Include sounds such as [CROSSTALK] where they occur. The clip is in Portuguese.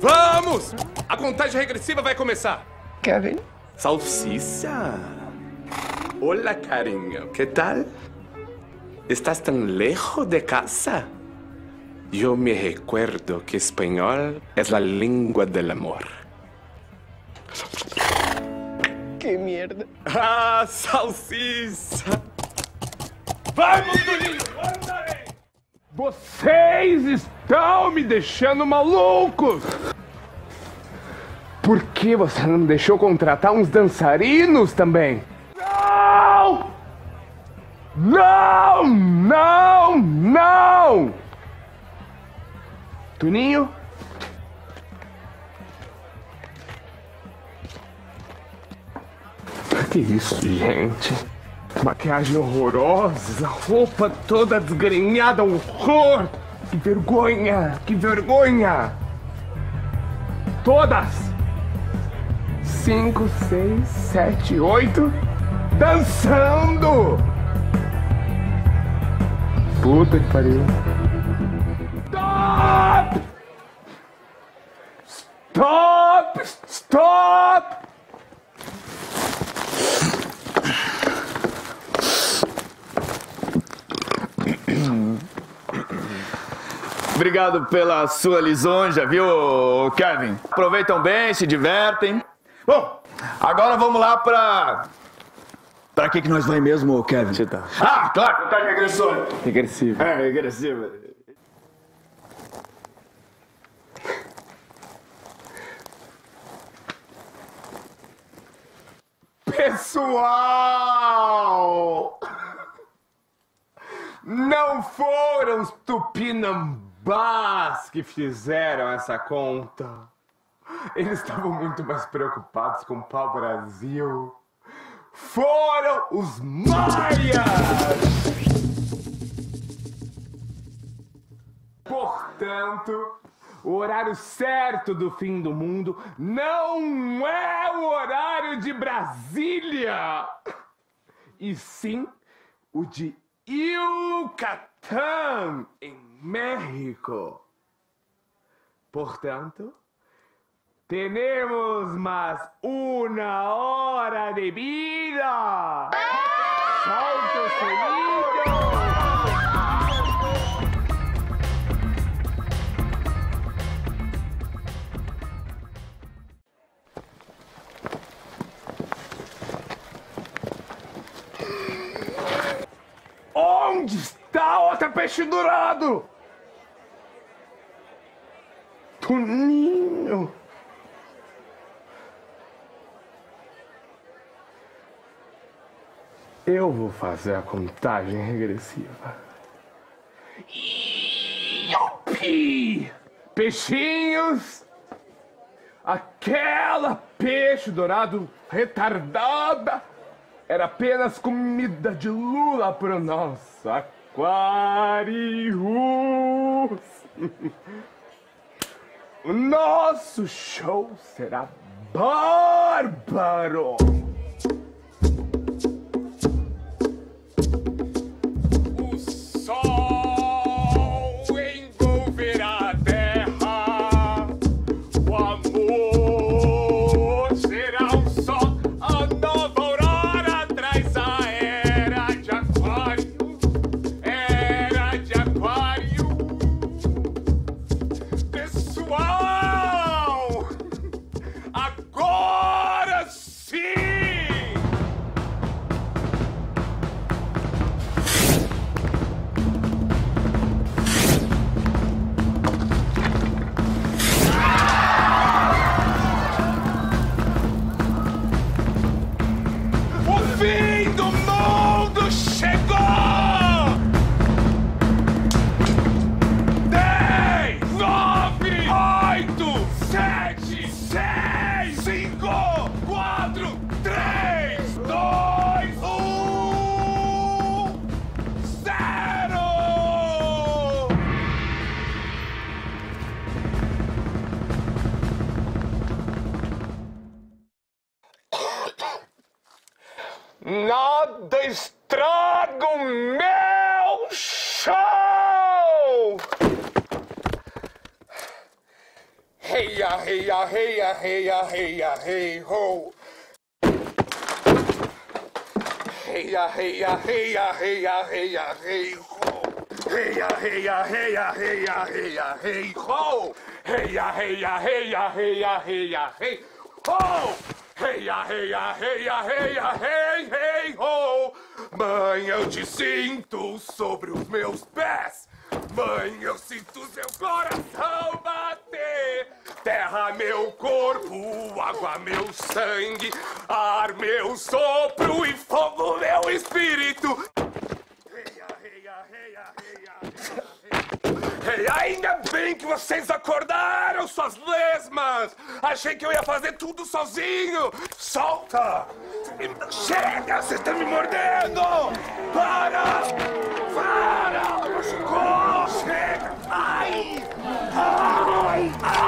Vamos! A contagem regressiva vai começar. Kevin? Salsicha. Hola, cariño. ¿Qué tal? ¿Estás tan lejos de casa? Yo me recuerdo que español es la lengua del amor. Que merda. Ah, salsicha! Vamos, Toninho! Andale! Vocês estão me deixando malucos! Por que você não deixou contratar uns dançarinos também? Não! Não! Não! Não! Tuninho? Que isso, gente? Maquiagem horrorosa, roupa toda desgrenhada, horror! Que vergonha! Que vergonha! Todas! Cinco, seis, sete, oito, dançando! Puta que pariu! Stop! Stop! Stop! Obrigado pela sua lisonja, viu, Kevin? Aproveitam bem, se divertem. Bom, agora vamos lá pra. Pra que, que nós vamos mesmo, Kevin? Você tá. Ah, claro, contagem regressora. Regressivo. É, regressiva. Pessoal! Não foram os tupinambás que fizeram essa conta. Eles estavam muito mais preocupados com o pau-brasil. Foram os maias! Portanto, o horário certo do fim do mundo não é o horário de Brasília, e sim o de Yucatán, em México. Portanto, tenemos más una hora de vida. Solta o sonido. Onde está a outra peixe dourado? Toninho. Eu vou fazer a contagem regressiva. Iopi! Peixinhos! Aquela peixe dourado retardada era apenas comida de lula para o nosso aquário. [LAUGHS] O nosso show será bárbaro. Nada estraga o meu show! Heia, heia, heia, heia, heia, hey, ho. Heia, heia, heia, heia, heia, hey, ho. Heia, heia, heia, heia, heia, hey, ho. Heia, heia, heia, heia, heia, hey, ho. Heia, heia, heia, heia, hey, hey, ho. Mãe, eu te sinto sobre os meus pés. Mãe, eu sinto seu coração bater. Terra, meu corpo, água, meu sangue, ar, meu sopro e fogo, meu espírito. Ainda bem que vocês acordaram, suas lesmas! Achei que eu ia fazer tudo sozinho! Solta! Chega! Vocês estão me mordendo! Para! Para! Machucou! Chega! Ai! Ai! Ai!